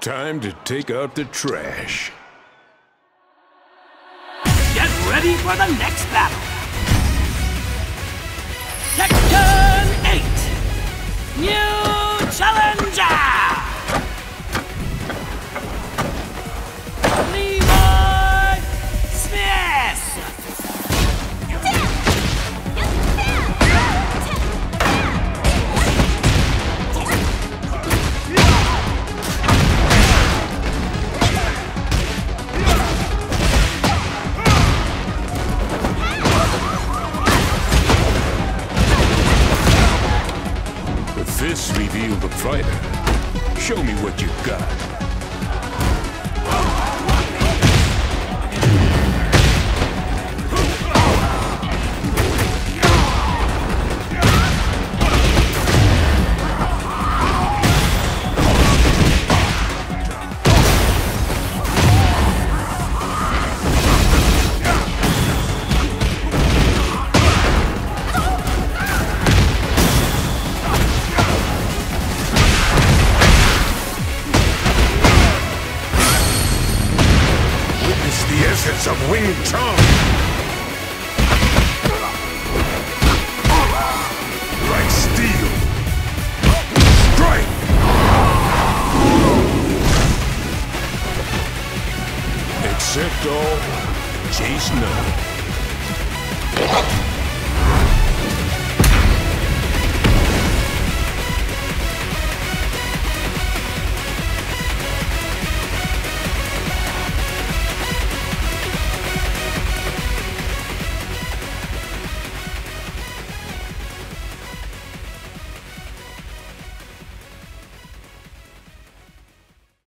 Time to take out the trash. Get ready for the next battle! Fists reveal the fighter. Show me what you've got. facets of Wing Chun. Like steel. Strike! Except all, chase none.